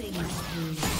killing spree.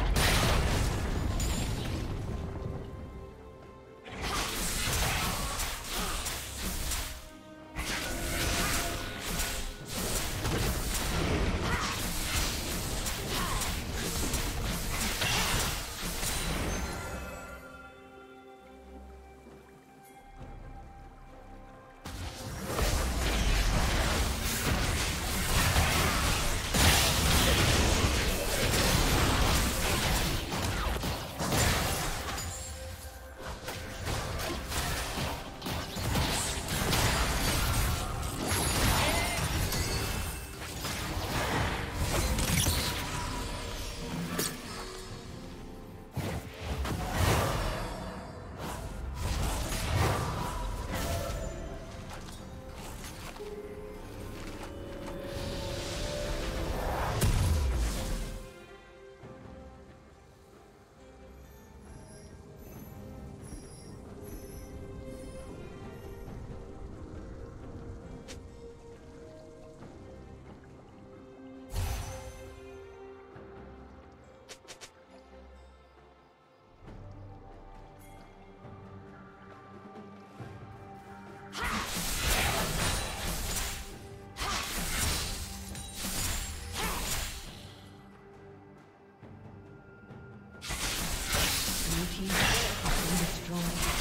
team has been destroyed.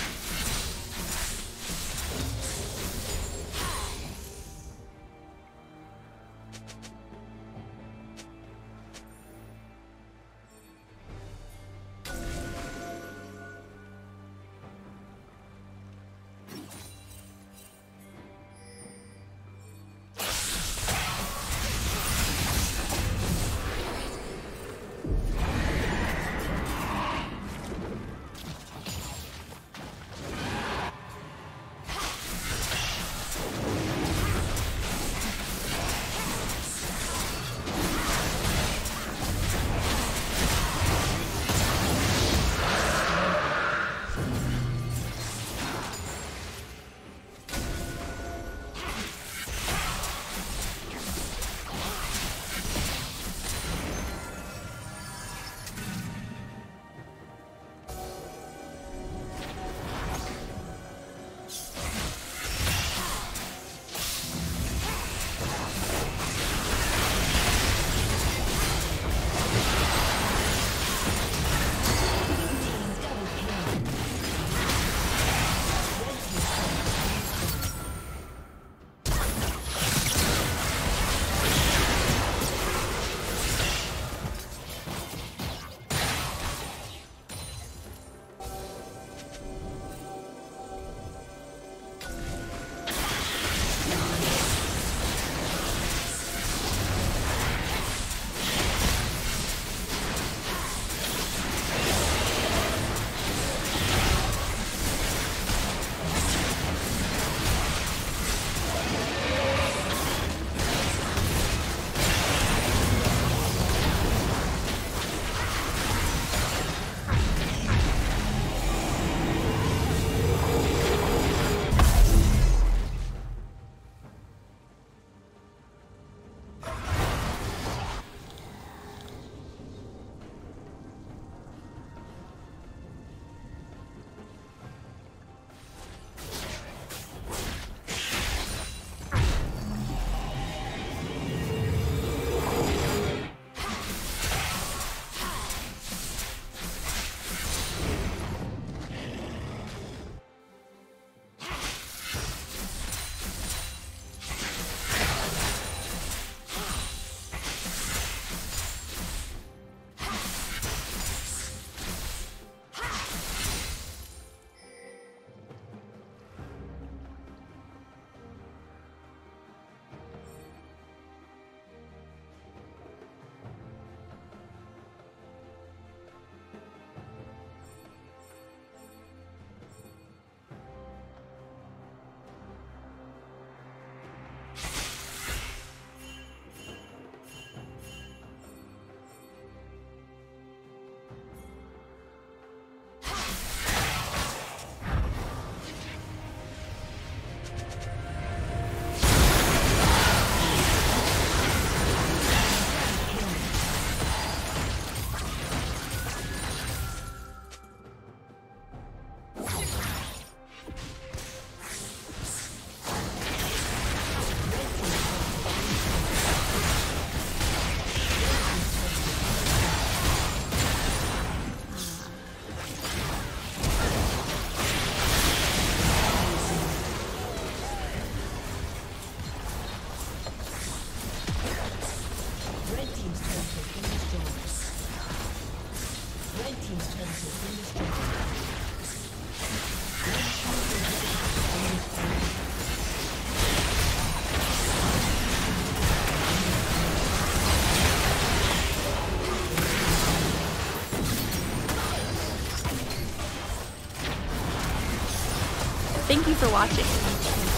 For watching.